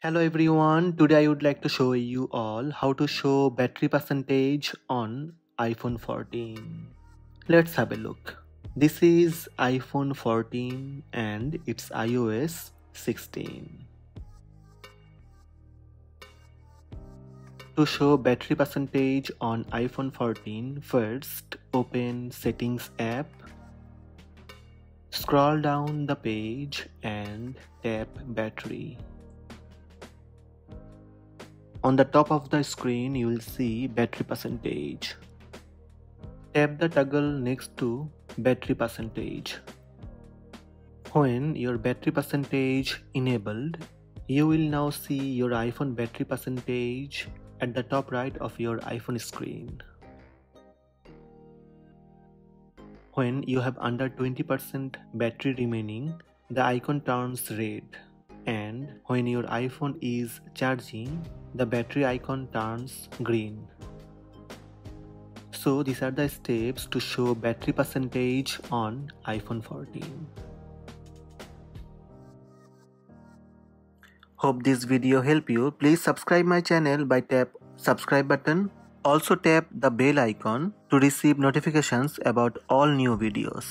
Hello everyone, today I would like to show you all how to show battery percentage on iPhone 14. Let's have a look. This is iPhone 14 and it's iOS 16. To show battery percentage on iPhone 14, first open settings app, scroll down the page and tap battery. On the top of the screen you will see battery percentage. Tap the toggle next to battery percentage. When your battery percentage enabled, you will now see your iPhone battery percentage at the top right of your iPhone screen. When you have under 20% battery remaining, the icon turns red and when your iPhone is charging, the battery icon turns green. So these are the steps to show battery percentage on iPhone 14. Hope this video help you. Please subscribe my channel by tap subscribe button. Also tap the bell icon to receive notifications about all new videos.